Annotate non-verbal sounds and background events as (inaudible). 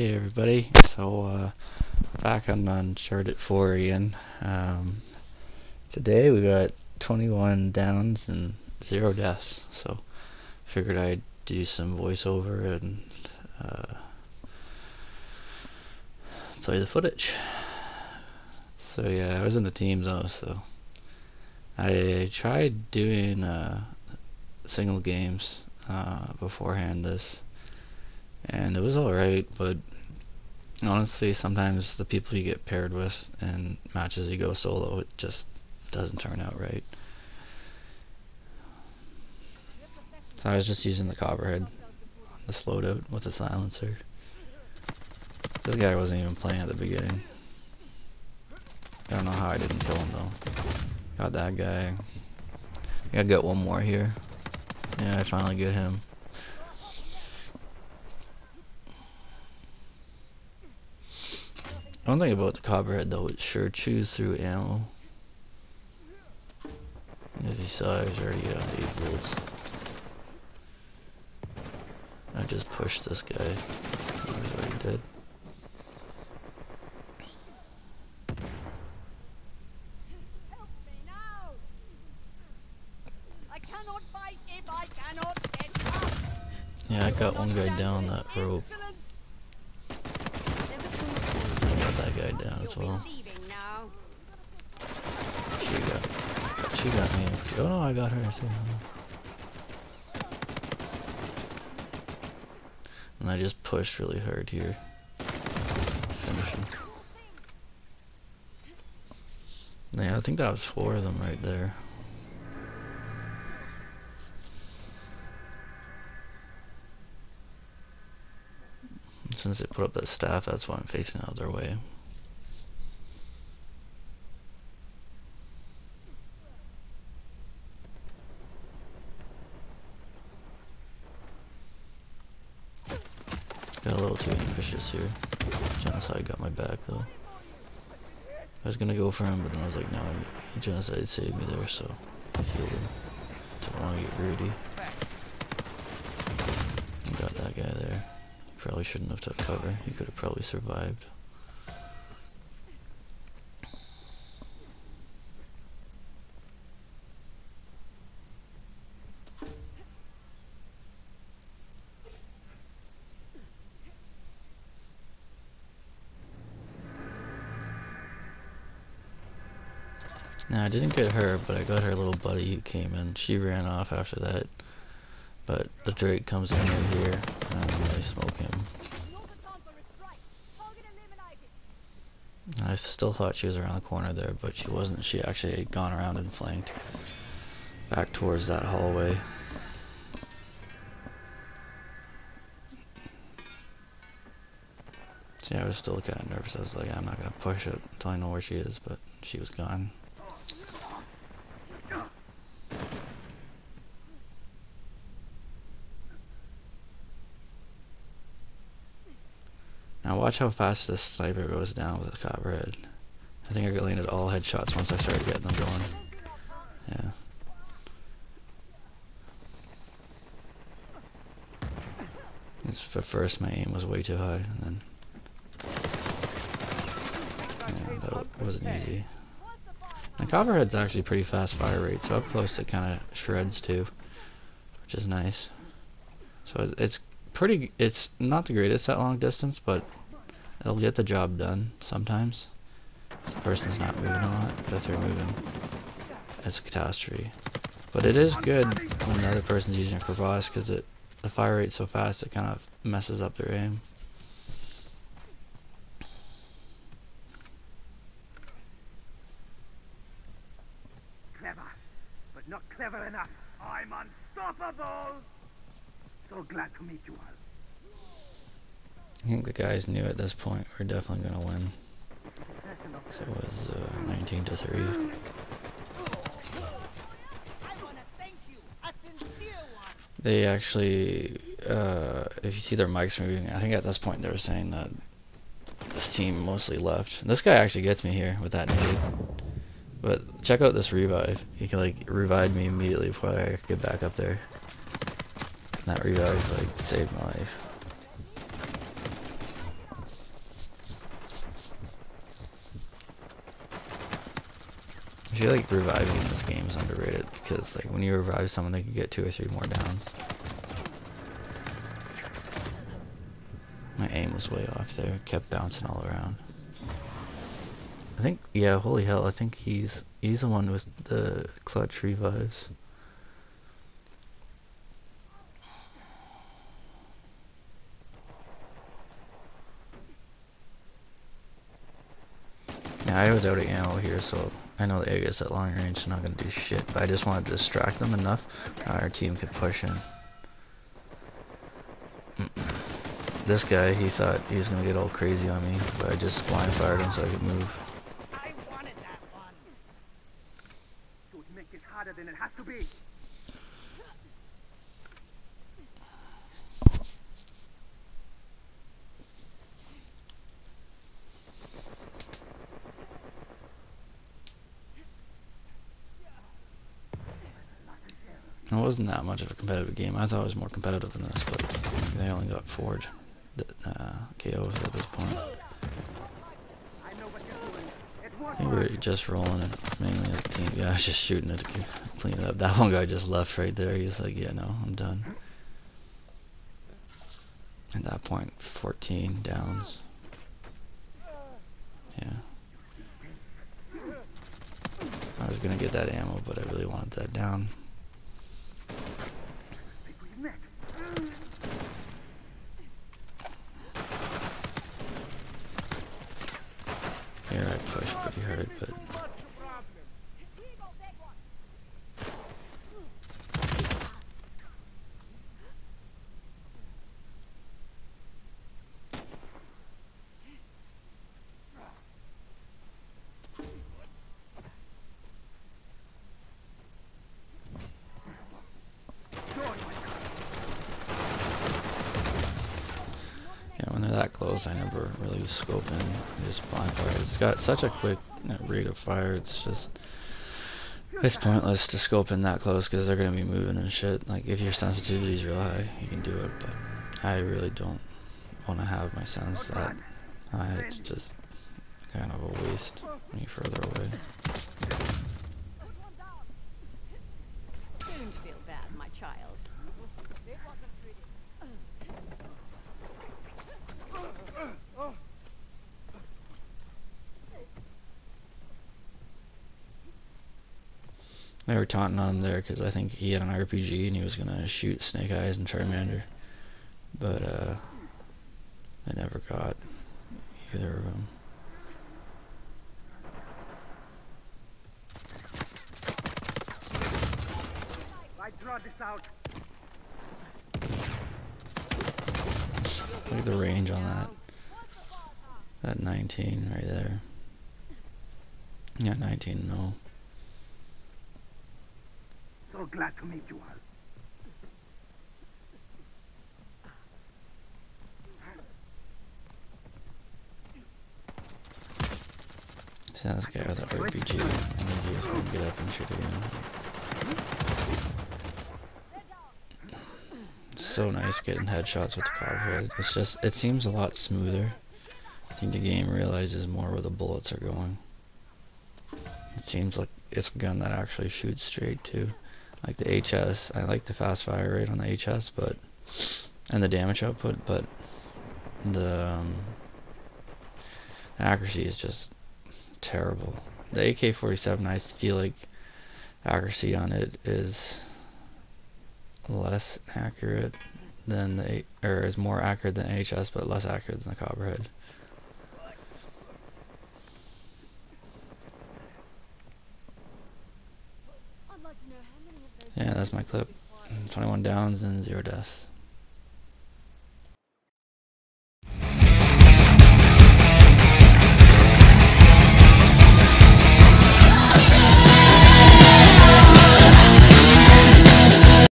Hey everybody, so uh, back on Uncharted 4 again. Um, today we got 21 downs and 0 deaths, so figured I'd do some voiceover and uh, play the footage. So yeah, I was in the team though, so I tried doing uh, single games uh, beforehand this and it was alright, but honestly, sometimes the people you get paired with and matches you go solo, it just doesn't turn out right. So I was just using the copperhead on the loadout with the silencer. This guy wasn't even playing at the beginning. I don't know how I didn't kill him though. Got that guy. I gotta get one more here. Yeah, I finally get him. One thing about the copperhead though, it sure chews through ammo. If you saw, I was already at 8 bullets. I just pushed this guy. He was already dead. Yeah, I got one guy down that rope. that guy down as well. She got, she got me. Oh no, I got her too. And I just pushed really hard here. Finish him. Yeah, I think that was four of them right there. Since they put up that staff, that's why I'm facing out their way. Got a little too ambitious here. Genocide got my back though. I was gonna go for him, but then I was like, no, Genocide saved me there, so I healed him. Don't want to get greedy. Got that guy there. Probably shouldn't have took cover. He could have probably survived. Now I didn't get her, but I got her little buddy who came in. She ran off after that. But the Drake comes in right here, and I smoke him. I still thought she was around the corner there, but she wasn't. She actually had gone around and flanked back towards that hallway. See, I was still kind of nervous. I was like, I'm not going to push it until I know where she is, but she was gone. Now watch how fast this sniper goes down with the a copperhead. I think I landed all headshots once I started getting them going. Yeah. It's, at first my aim was way too high, and then yeah, that wasn't easy. The copperhead's actually pretty fast fire rate, so up close it kind of shreds too, which is nice. So it's pretty, it's not the greatest at long distance, but it'll get the job done sometimes. If the person's not moving a lot, but if they're moving, it's a catastrophe. But it is good when the other person's using it for boss because it the fire rate's so fast it kind of messes up their aim. Clever, but not clever enough. I'm unstoppable! So glad to meet you all. I think the guys knew at this point we're definitely to win. So it was uh, 19 to 3. They actually, uh, if you see their mics moving, I think at this point they were saying that this team mostly left. This guy actually gets me here with that nade. But Check out this revive. He can like revive me immediately before I get back up there. That revive like saved my life. I feel like reviving in this game is underrated because like when you revive someone they can get two or three more downs. My aim was way off there, kept bouncing all around. I think, yeah, holy hell, I think he's he's the one with the clutch revives. Yeah, I was out of ammo here, so I know the Aegis at long range is not going to do shit, but I just wanted to distract them enough our team could push in. This guy, he thought he was going to get all crazy on me, but I just blind fired him so I could move. I wanted that one. Don't make this harder than it has to be. It wasn't that much of a competitive game. I thought it was more competitive than this, but they only got four uh, KOs at this point. I know what you're doing. Think we're just rolling it mainly as a team. Yeah, (laughs) I was just shooting it to clean it up. That one guy just left right there. He's like, yeah, no, I'm done. At that point, 14 downs. Yeah. I was gonna get that ammo, but I really wanted that down. Think we've met. Here I pretty hard, but that close, I never really was scoping. I just blind fire. It's got such a quick rate of fire. It's just it's pointless to scope in that close because they're gonna be moving and shit. Like if your sensitivity is real high, you can do it, but I really don't want to have my sense that high. It's just kind of a waste any further away. Feel bad, my child. They were taunting on him there because I think he had an RPG and he was gonna shoot Snake Eyes and Charmander, but uh, I never got either of them. I draw this out. Look at the range on that. That 19 right there. Yeah, 19 no. So glad to meet you all. See this guy with an RPG. Was gonna get up and shoot again. So nice getting headshots with the copperhead. It's just, it seems a lot smoother. I think the game realizes more where the bullets are going. It seems like it's a gun that actually shoots straight too. Like the HS, I like the fast fire rate on the HS, but and the damage output, but the, um, the accuracy is just terrible. The AK-47, I feel like accuracy on it is less accurate than the or is more accurate than HS, but less accurate than the Copperhead. I'd like to know how many of those Yeah, that's my clip. 21 downs and zero deaths.